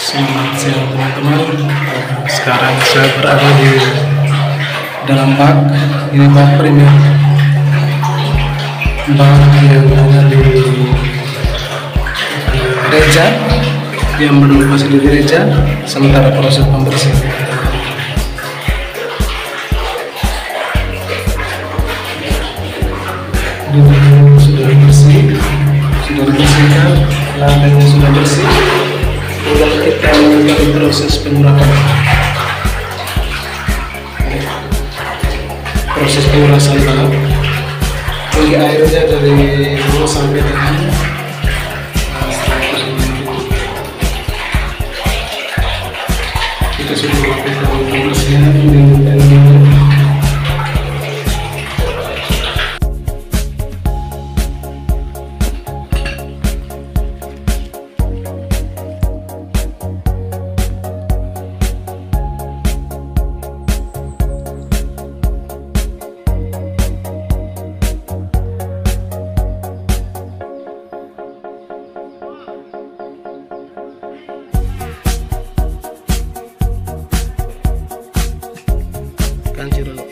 Selamat siang teman-teman. Sekarang saya berada di dalam bak. Ini bak premier. Bak yang ada di gereja yang belum masih di gereja sementara proses pembersihan. Sudah bersih, sudah dibersihkan, lantainya sudah bersih. udah kita mengikuti proses pengurasan proses pengurasan balap jadi airnya dari sampai Crunchyroll.